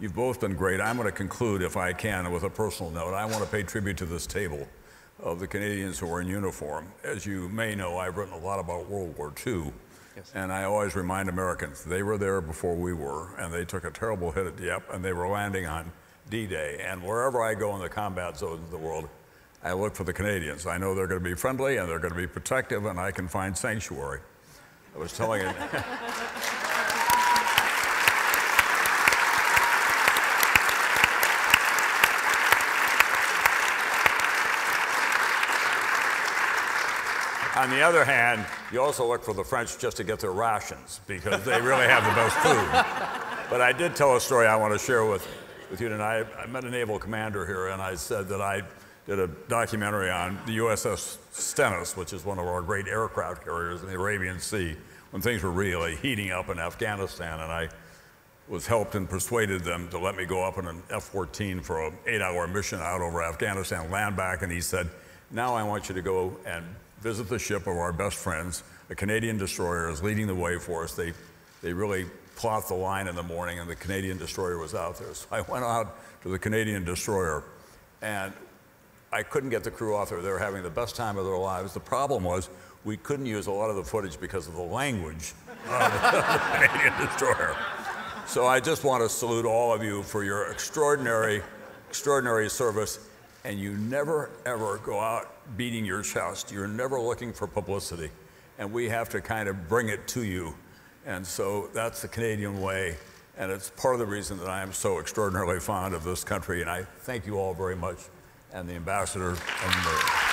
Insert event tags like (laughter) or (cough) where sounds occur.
You've both been great. I'm going to conclude, if I can, with a personal note. I want to pay tribute to this table of the Canadians who are in uniform. As you may know, I've written a lot about World War II. Yes. And I always remind Americans, they were there before we were, and they took a terrible hit at Dieppe, and they were landing on D-Day. And wherever I go in the combat zones of the world, I look for the Canadians. I know they're going to be friendly, and they're going to be protective, and I can find sanctuary. I was telling it. (laughs) On the other hand, you also look for the French just to get their rations because they really have the best food. (laughs) But I did tell a story I want to share with, with you tonight. I met a naval commander here and I said that I did a documentary on the USS Stennis, which is one of our great aircraft carriers in the Arabian Sea, when things were really heating up in Afghanistan. And I was helped and persuaded them to let me go up in an F 14 for an eight hour mission out over Afghanistan, land back. And he said, Now I want you to go and visit the ship of our best friends. A Canadian destroyer is leading the way for us. They, they really plot the line in the morning, and the Canadian destroyer was out there. So I went out to the Canadian destroyer, and I couldn't get the crew off there. They were having the best time of their lives. The problem was we couldn't use a lot of the footage because of the language of the (laughs) Canadian destroyer. So I just want to salute all of you for your extraordinary, extraordinary service and you never ever go out beating your chest. You're never looking for publicity. And we have to kind of bring it to you. And so that's the Canadian way. And it's part of the reason that I am so extraordinarily fond of this country. And I thank you all very much, and the ambassador and the